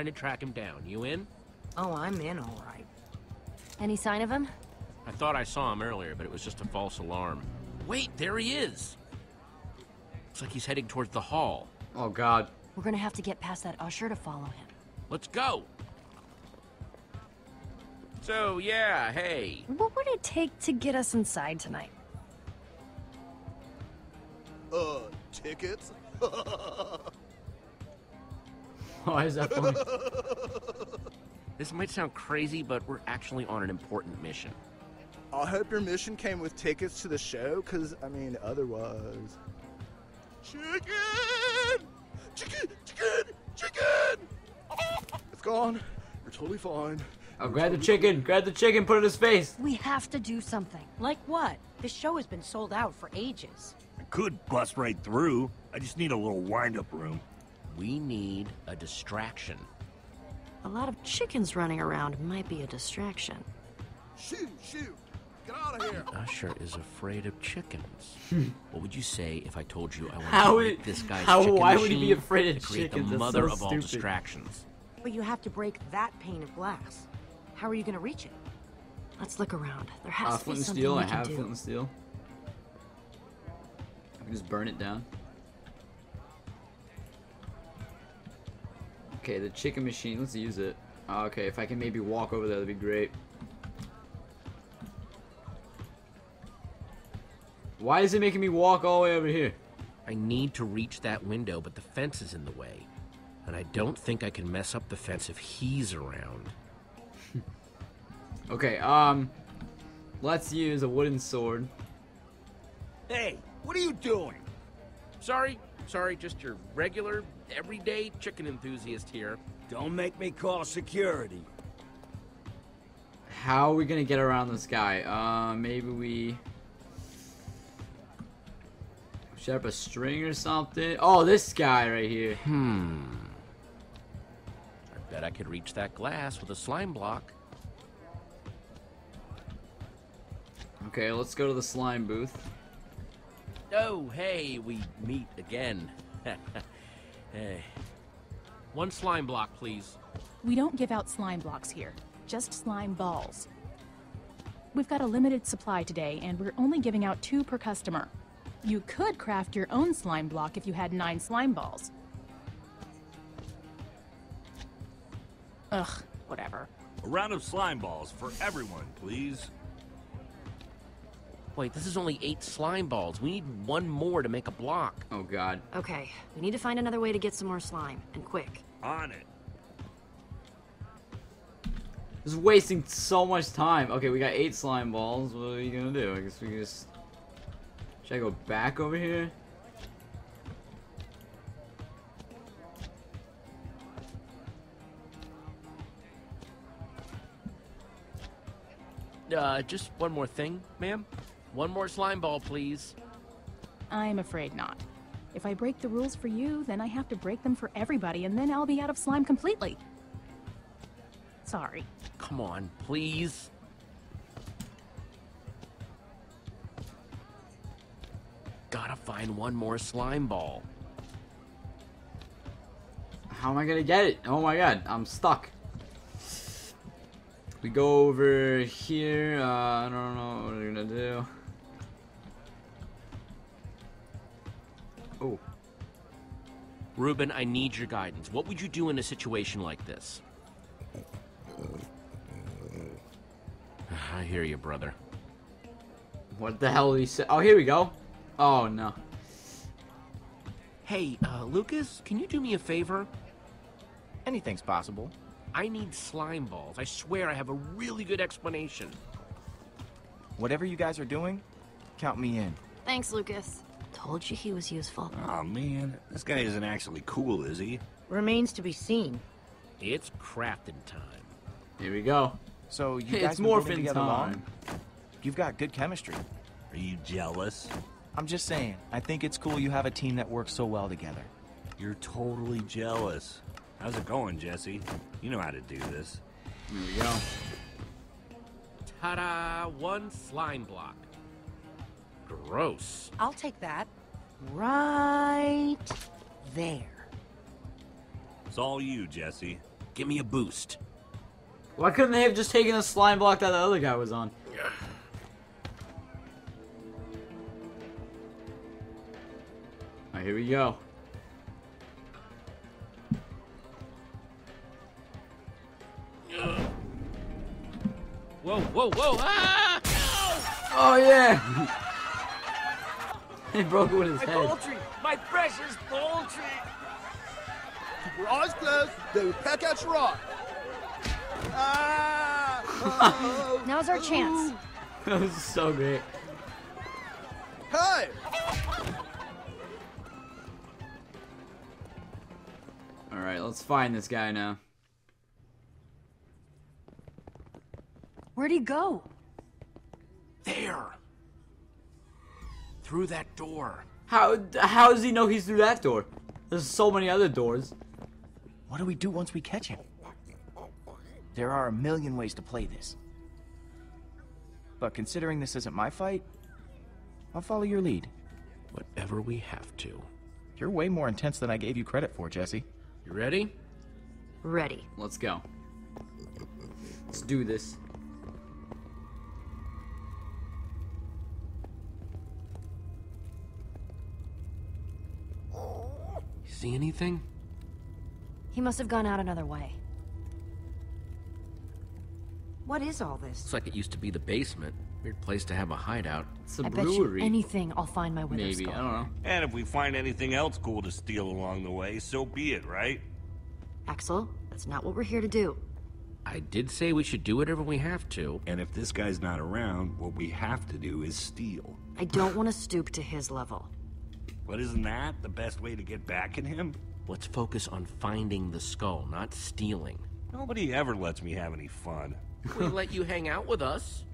trying to track him down. You in? Oh, I'm in all right. Any sign of him? I thought I saw him earlier, but it was just a false alarm. Wait, there he is! Looks like he's heading towards the hall. Oh god. We're gonna have to get past that usher to follow him. Let's go! So, yeah, hey. What would it take to get us inside tonight? Uh, tickets? Why is that funny? This might sound crazy, but we're actually on an important mission. I hope your mission came with tickets to the show, because, I mean, otherwise. Chicken! Chicken! Chicken! Chicken! It's gone. You're totally fine. Oh, grab the chicken. Grab the chicken. Put it in his face. We have to do something. Like what? This show has been sold out for ages. I could bust right through. I just need a little wind-up room. We need a distraction. A lot of chickens running around might be a distraction. Shoot, shoot. Get out of here. Usher is afraid of chickens. what would you say if I told you I wanted How to would- break this guy's how- chicken why would he be afraid of create chickens? the mother so of all stupid. distractions? But you have to break that pane of glass. How are you gonna reach it? Let's look around. There has Uh, to be flint and something steel. we I have do. flint and steel. I can just burn it down. Okay, the chicken machine. Let's use it. Uh, Okay, if I can maybe walk over there, that'd be great. Why is it making me walk all the way over here? I need to reach that window, but the fence is in the way. And I don't think I can mess up the fence if he's around. Okay, um, let's use a wooden sword. Hey, what are you doing? Sorry, sorry, just your regular, everyday chicken enthusiast here. Don't make me call security. How are we gonna get around this guy? Uh, maybe we set up a string or something. Oh, this guy right here. Hmm. I bet I could reach that glass with a slime block. Okay, let's go to the slime booth. Oh, hey, we meet again. hey. One slime block, please. We don't give out slime blocks here, just slime balls. We've got a limited supply today, and we're only giving out two per customer. You could craft your own slime block if you had nine slime balls. Ugh, whatever. A round of slime balls for everyone, please. Wait, this is only eight slime balls. We need one more to make a block. Oh god. Okay, we need to find another way to get some more slime, and quick. On it. This is wasting so much time. Okay, we got eight slime balls. What are you gonna do? I guess we can just. Should I go back over here? Uh, just one more thing, ma'am. One more slime ball, please. I'm afraid not. If I break the rules for you, then I have to break them for everybody, and then I'll be out of slime completely. Sorry. Come on, please. Gotta find one more slime ball. How am I gonna get it? Oh my god, I'm stuck. We go over here. Uh, I don't know what we're gonna do. Reuben, I need your guidance. What would you do in a situation like this? I hear you, brother. what the hell did he say? Oh, here we go. Oh no. Hey, uh, Lukas, can you do me a favor? Anything's possible. I need slime balls. I swear I have a really good explanation. Whatever you guys are doing, count me in. Thanks, Lukas. Told you he was useful. Oh man, this guy isn't actually cool, is he? Remains to be seen. It's crafting time. Here we go. So you guys been working morphin' together long? You've got good chemistry. Are you jealous? I'm just saying. I think it's cool you have a team that works so well together. You're totally jealous. How's it going, Jesse? You know how to do this. Here we go. Ta-da! One slime block. Gross. I'll take that. Right there. It's all you, Jesse. Give me a boost. Why couldn't they have just taken the slime block that the other guy was on? Alright, here we go. Whoa, whoa, whoa! Ah! Oh yeah! he broke it with his head. My Poultry! My precious poultry! Keep your eyes closed. They will peck at your eye. Ah! Oh, Now's our chance. that was so great. Hey! Alright, let's find this guy now. Where'd he go? There! Through that door. How how does he know he's through that door? There's so many other doors. What do we do once we catch him? There are a million ways to play this. But considering this isn't my fight, I'll follow your lead. Whatever we have to. You're way more intense than I gave you credit for, Jesse. You ready? Ready. Let's go. Let's do this. See anything? He must have gone out another way. What is all this? Looks like it used to be the basement. Weird place to have a hideout. It's a I bet brewery. you anything I'll find my wither Maybe, skull. I don't know. And if we find anything else cool to steal along the way, so be it, right? Axel, that's not what we're here to do. I did say we should do whatever we have to. And if this guy's not around, what we have to do is steal. I don't want to stoop to his level. But isn't that the best way to get back at him? Let's focus on finding the skull, not stealing. Nobody ever lets me have any fun. We let you hang out with us.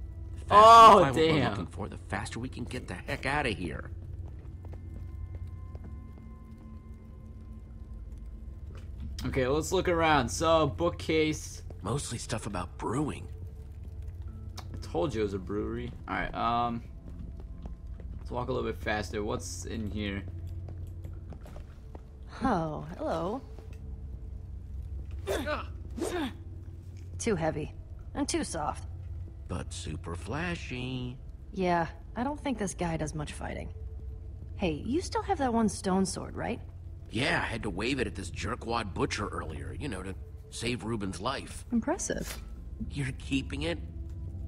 The Oh, we find What we're damn. looking for, the faster we can get the heck out of here. Okay, let's look around. So, bookcase. Mostly stuff about brewing. I told you it was a brewery. Alright, um. Let's walk a little bit faster. What's in here? Oh, hello. too heavy. And too soft. But super flashy. Yeah, I don't think this guy does much fighting. Hey, you still have that one stone sword, right? Yeah, I had to wave it at this jerkwad butcher earlier, you know, to save Reuben's life. Impressive. You're keeping it?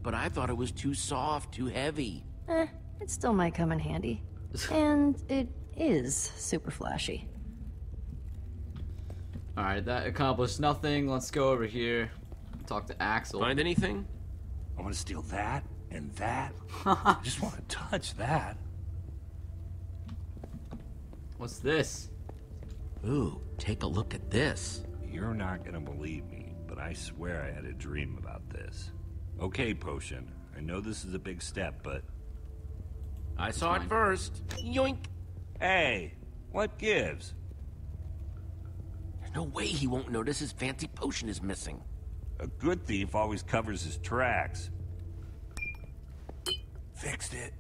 But I thought it was too soft, too heavy. Eh, it still might come in handy. and it is super flashy. Alright, that accomplished nothing. Let's go over here. Talk to Axel. Find anything? I want to steal that and that. I just want to touch that. What's this? Ooh, take a look at this. You're not gonna believe me, but I swear I had a dream about this. Okay, Potion. I know this is a big step, but I saw it first. Yoink! hey, what gives? There's no way he won't notice his fancy potion is missing. A good thief always covers his tracks. Fixed it.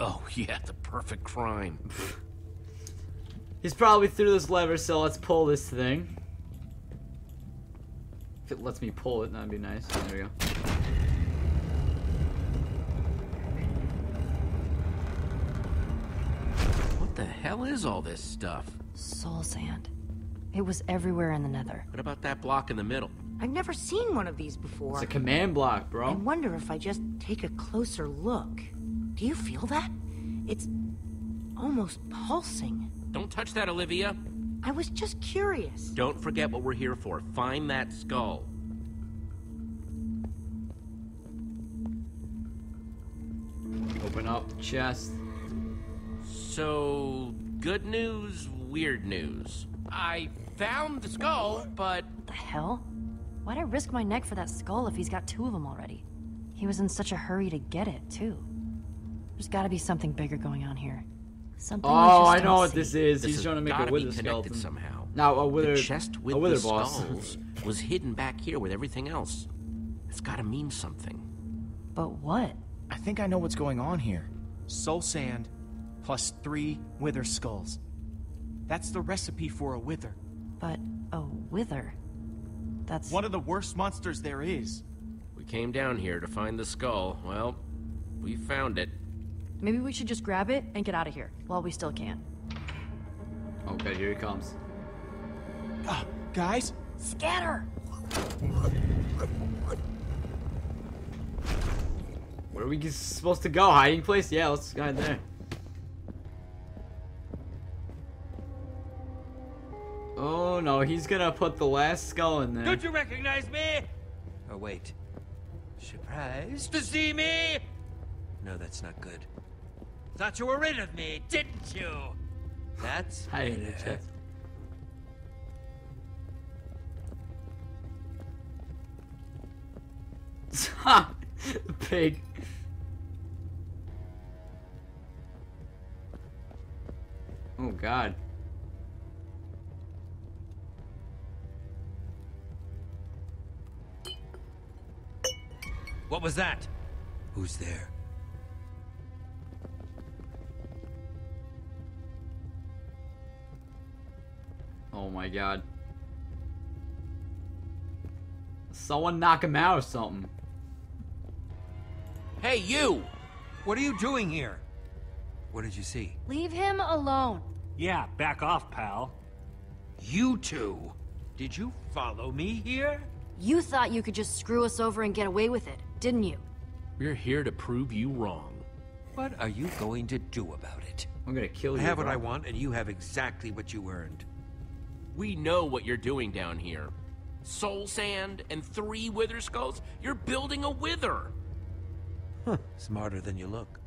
Oh, yeah, the perfect crime. He's probably through this lever, so let's pull this thing. If it lets me pull it, that'd be nice. There we go. What the hell is all this stuff? Soul sand. It was everywhere in the nether. What about that block in the middle? I've never seen one of these before. It's a command block, bro. I wonder if I just take a closer look. Do you feel that? It's almost pulsing. Don't touch that, Olivia. I was just curious. Don't forget what we're here for. Find that skull. Open up the chest. So, good news, weird news. I found the skull, but What the hell? Why'd I risk my neck for that skull if he's got two of them already? He was in such a hurry to get it, too. There's gotta be something bigger going on here. Something Oh, I know what see. this is. this He's trying to make gotta a be wither connected skeleton. somehow. Now a wither, the chest with a wither the boss. skulls was hidden back here with everything else. It's gotta mean something. But what? I think I know what's going on here. Soul sand plus three wither skulls. That's the recipe for a wither. But a wither. That's One of the worst monsters there is. We came down here to find the skull. Well, we found it. maybe we should just grab it and get out of here while we still can. Okay, here he comes. Ah, guys, Scatter! Where are we supposed to go? Hiding place? Yeah, let's go in there. No, he's gonna put the last skull in there. Don't you recognize me? Oh, wait. Surprised to see me? No, that's not good. Thought you were rid of me, didn't you? That's Hiding in the better. Ha! Pig. Oh god. What was that? Who's there? Oh my god. Someone knock him out or something. Hey, you! What are you doing here? What did you see? Leave him alone. Yeah, back off, pal. You two! Did you follow me here? You thought you could just screw us over and get away with it, didn't you? We're here to prove you wrong. What are you going to do about it? I'm gonna kill you. I you. have what bro. I want, and you have exactly what you earned. We know what you're doing down here. Soul sand and three wither skulls? You're building a wither! Huh, smarter than you look.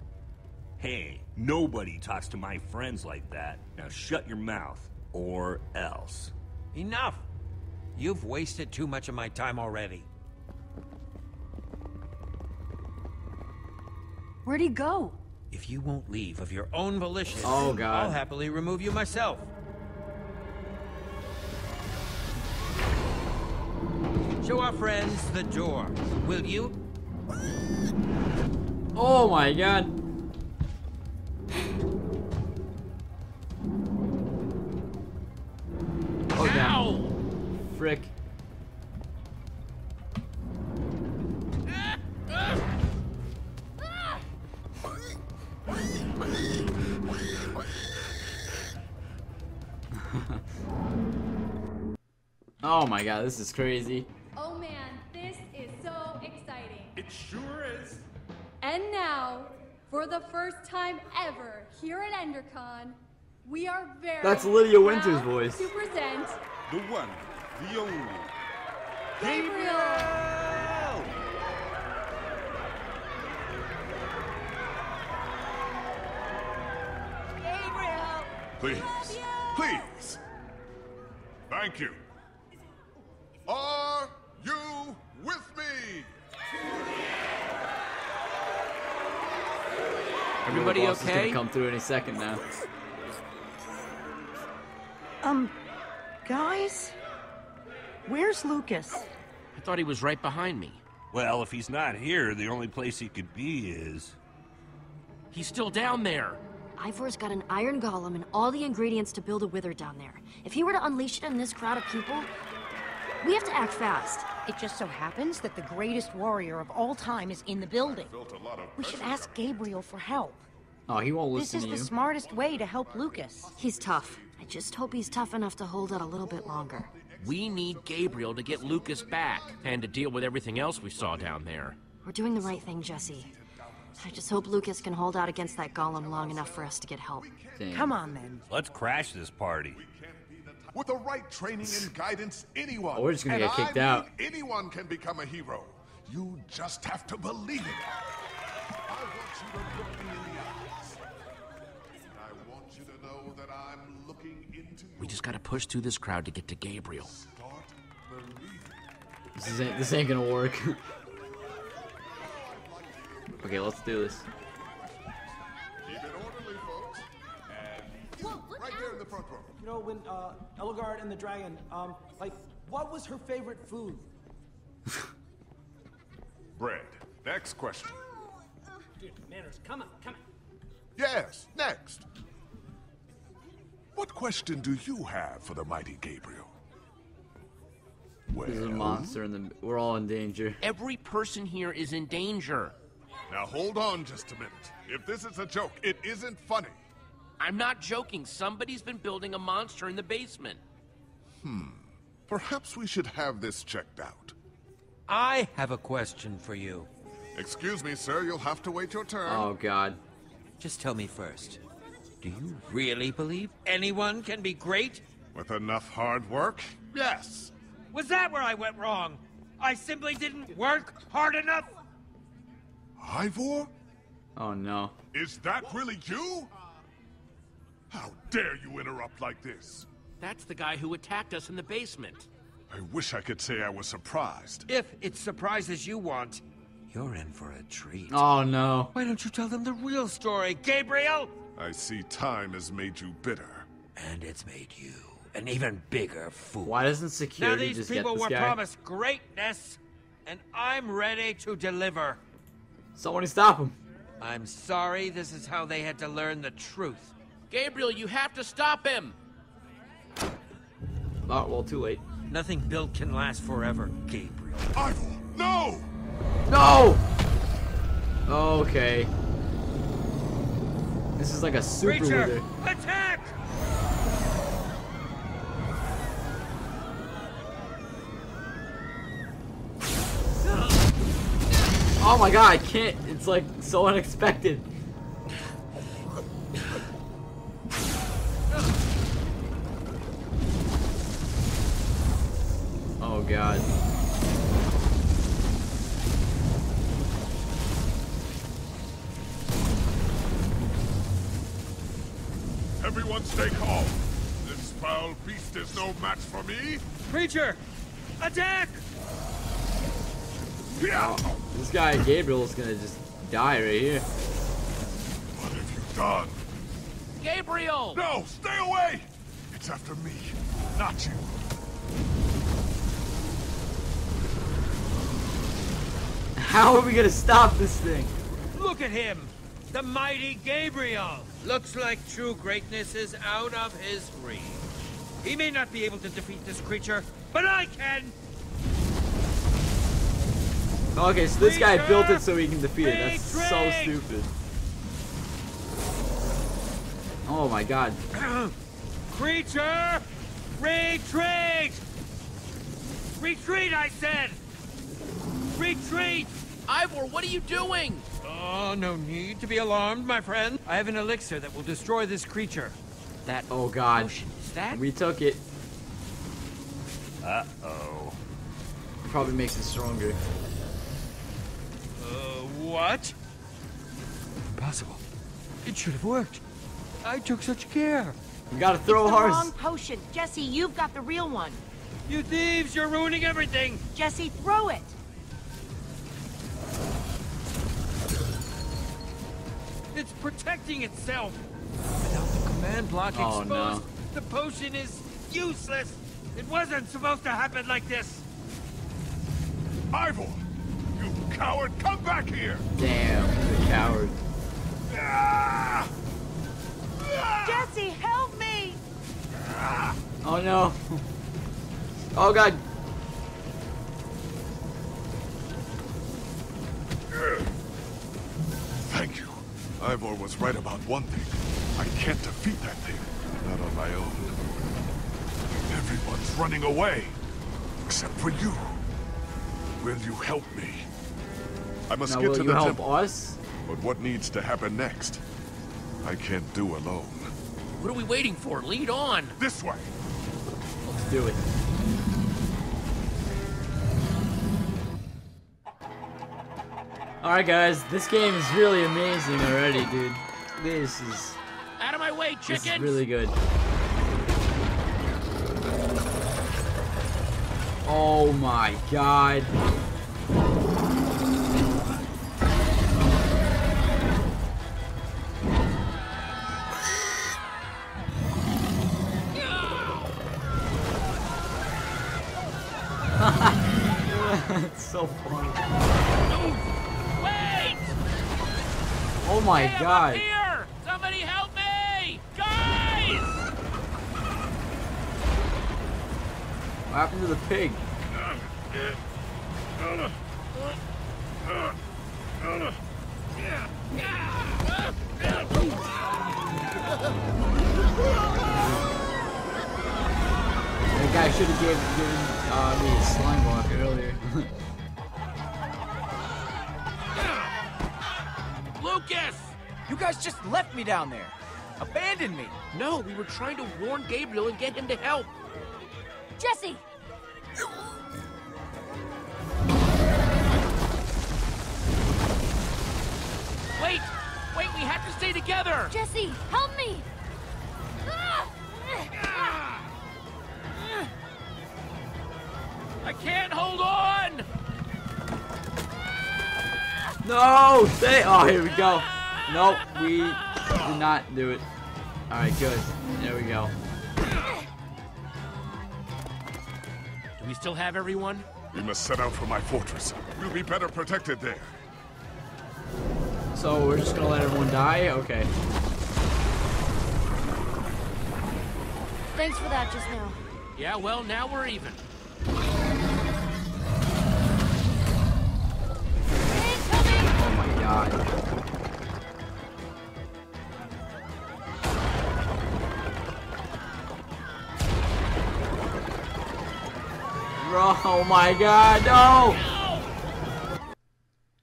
Hey, nobody talks to my friends like that. Now shut your mouth, or else. Enough! You've wasted too much of my time already. Where'd he go? If you won't leave of your own volition, Oh, God. I'll happily remove you myself. Show our friends the door, will you? Oh my god. My god, this is crazy. Oh man, this is so exciting. It sure is. And now, for the first time ever here at EnderCon, we are very That's Lydia Winter's voice. to present The one, the only. Gabriel. Gabriel. Please, please. Thank you. Everybody Boss is gonna come through any second now. Um, guys? Where's Lukas? I thought he was right behind me. Well, if he's not here, the only place he could be is. He's still down there. Ivor's got an iron golem and all the ingredients to build a wither down there. If he were to unleash it on this crowd of people, we have to act fast. It just so happens that the greatest warrior of all time is in the building. Built a lot of We should ask Gabriel for help. Oh, he won't listen This is the smartest way to help Lukas. He's tough. I just hope he's tough enough to hold out a little bit longer. We need Gabriel to get Lukas back and to deal with everything else we saw down there. We're doing the right thing, Jesse. I just hope Lukas can hold out against that golem long enough for us to get help. Damn. Come on then. Let's crash this party. With the right training and guidance, anyone. Oh, we're just gonna get kicked I mean out. Anyone can become a hero. You just have to believe it. I want you to look me in the eyes. And I want you to know that I'm looking into your We just gotta push through this crowd to get to Gabriel. start believing. This ain't this ain't gonna work. okay, let's do this. Keep it orderly, folks. And right there in the front row. You know, when uh, Ellegaard and the dragon, um, like, what was her favorite food? Bread. Next question. Dude, manners, come on, come on. Yes, next. What question do you have for the mighty Gabriel? There's a monster in the. We're all in danger. Every person here is in danger. Now hold on just a minute. If this is a joke, it isn't funny. I'm not joking. Somebody's been building a monster in the basement. Hmm. Perhaps we should have this checked out. I have a question for you. Excuse me, sir. You'll have to wait your turn. Oh God. Just tell me first. Do you really believe anyone can be great? With enough hard work, yes. Was that where I went wrong? I simply didn't work hard enough? Ivor? Oh no. Is that really you? How dare you interrupt like this? That's the guy who attacked us in the basement. I wish I could say I was surprised. If it's surprises you want, you're in for a treat. Oh no. Why don't you tell them the real story, Gabriel? I see time has made you bitter. And it's made you an even bigger fool. Why doesn't Now security these just people get were this guy? promised greatness, and I'm ready to deliver. Somebody stop him. I'm sorry this is how they had to learn the truth. Gabriel, you have to stop him! Oh well, too late. Nothing built can last forever, Gabriel. Ivor, no! No. Okay. This is like a super Creature, wither. attack! Oh my god, I can't. It's like so unexpected. Creature, attack! This guy Gabriel is gonna just die right here. What have you done? Gabriel! No, stay away! It's after me, not you. How are we gonna stop this thing? Look at him! The mighty Gabriel! Looks like true greatness is out of his reach. He may not be able to defeat this creature, but I can! Okay, so this guy built it so he can defeat it. That's so stupid. Oh my god. Creature! Retreat! Retreat, I said! Retreat! Ivor, what are you doing? Oh, no need to be alarmed, my friend. I have an elixir that will destroy this creature. That Oh god. potion, is that? We took it. Uh-oh. Probably makes it stronger. Uh, what? Impossible. It should have worked. I took such care. We gotta throw it's the ours. wrong potion. Jesse, you've got the real one. You thieves, you're ruining everything! Jesse, throw it. It's protecting itself. Without the command block Oh, exposed, no. The potion is useless. It wasn't supposed to happen like this. Ivor! You coward, come back here! Damn, the coward. Ah! Jesse, help me! Oh no. Oh god. Thank you. Ivor was right about one thing. I can't defeat that thing. Not on my own. Everyone's running away. Except for you. Will you help me? I must Now get will to you the help temple. us? But what needs to happen next? I can't do alone. What are we waiting for? Lead on! This way! Let's do it. Alright guys, this game is really amazing already, dude. This is Out of my way, this chickens! is really good. Oh my god. That's so funny. Wait! Oh my god. here! Somebody help me! Guys! What happened to the pig? The guy should have given, given uh, me a slime block earlier. Lukas! You guys just left me down there. Abandoned me. No, we were trying to warn Gabriel and get him to help. Jesse! Wait! Wait, we have to stay together! Jesse, help me! I can't hold on! No! Stay! Oh, here we go. Nope, we did not do it. Alright, good. There we go. We still have everyone? We must set out for my fortress. We'll be better protected there. So we're just gonna let everyone die? Okay. Thanks for that just now. Yeah, well, now we're even. Oh my god. Bro, oh my god, no!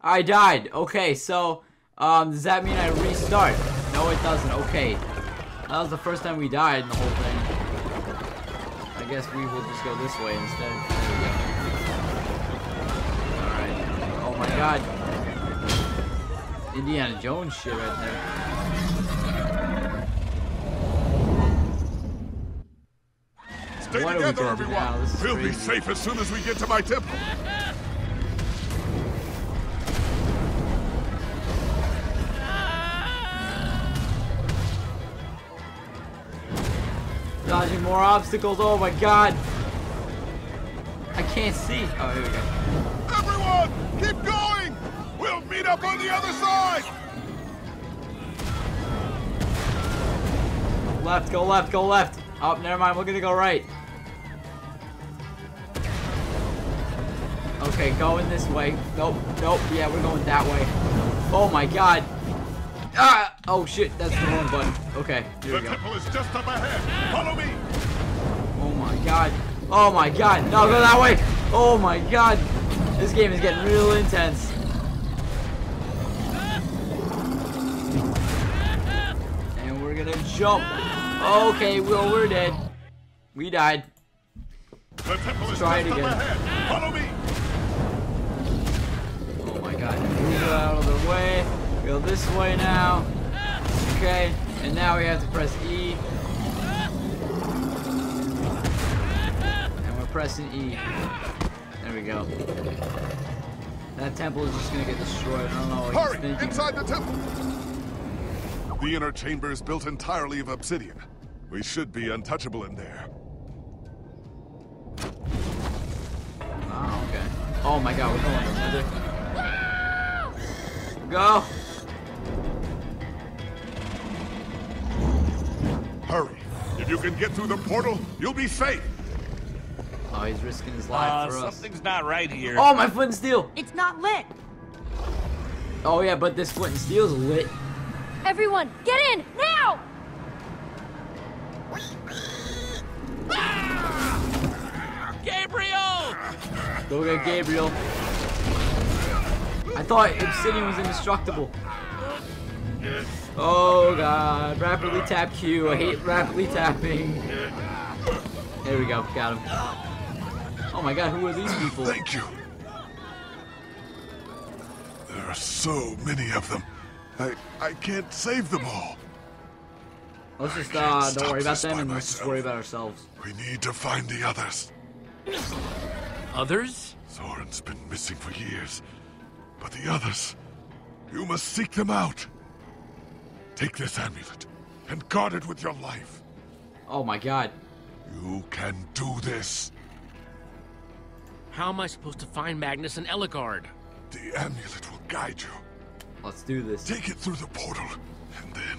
I died. Okay, so, um, does that mean I restart? No, it doesn't. Okay. That was the first time we died in the whole thing. I guess we will just go this way instead. Alright. Oh my god. Indiana Jones shit right there. Stay What together, everyone. now? This is we'll be safe as soon as we get to my temple. Dodging more obstacles. Oh my god. I can't see. Oh, here we go. Everyone, keep going. We'll meet up on the other side. Left, go left, go left. Oh, never mind. We're gonna go right. Okay, going this way. Nope, nope. Yeah, we're going that way. Oh my god. Ah! Oh shit, that's the wrong button. Okay, here we go. temple is just up ahead. Follow me. Oh my god. Oh my god. No, go that way. Oh my god. This game is getting real intense. And we're gonna jump. Okay, well, we're dead. We died. Is Try it again. Follow me. God. Move it out of the way. Go this way now. Okay. And now we have to press E. And we're pressing E. There we go. That temple is just gonna get destroyed. I don't know what he's Hurry, thinking. inside the temple. The inner chamber is built entirely of obsidian. We should be untouchable in there. Oh, okay. Oh my god, we're going another. Go! Hurry. If you can get through the portal, you'll be safe. Oh, he's risking his life Uh, for us. something's not right here. Oh, my flint and steel! It's not lit. Oh yeah, but this flint and steel's lit. Everyone, get in, now! Gabriel! Go get Gabriel. I thought obsidian was indestructible. Oh god, rapidly tap Q. I hate rapidly tapping. There we go, got him. Oh my god, who are these people? Thank you. There are so many of them. I I can't save them all. Let's just uh, don't worry about them by and let's just worry about ourselves. We need to find the others. Others? Soren's been missing for years. But the others, you must seek them out. Take this amulet and guard it with your life. Oh my god. You can do this. How am I supposed to find Magnus and Ellegaard? The amulet will guide you. Let's do this. Take it through the portal, and then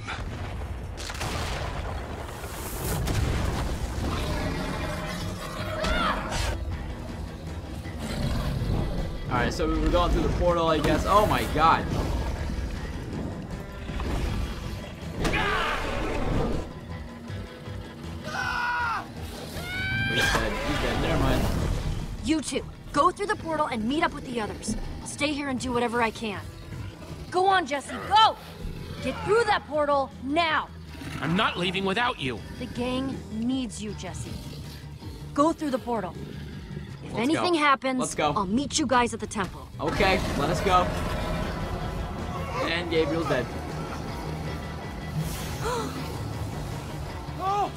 Alright, so we were going through the portal, I guess. Oh my god. He's dead. He's dead. Never mind. You two, go through the portal and meet up with the others. I'll stay here and do whatever I can. Go on, Jesse, go! Get through that portal now! I'm not leaving without you. The gang needs you, Jesse. Go through the portal. If Let's anything go. happens, Let's go. I'll meet you guys at the temple. Okay, let us go. And Gabriel's dead. Oh!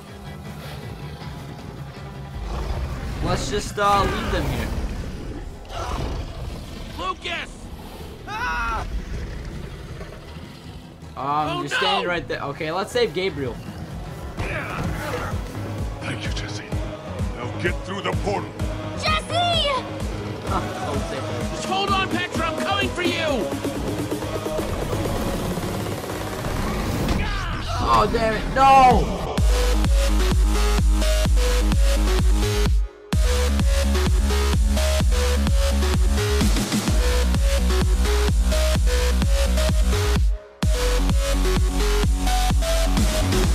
Let's just uh, leave them here. Lukas! Ah! Um, Oh, you're standing right there. Okay, let's save Gabriel. Thank you, Jesse. Now get through the portal. Just hold on, Petra. I'm coming for you. Oh, damn it. No. We'll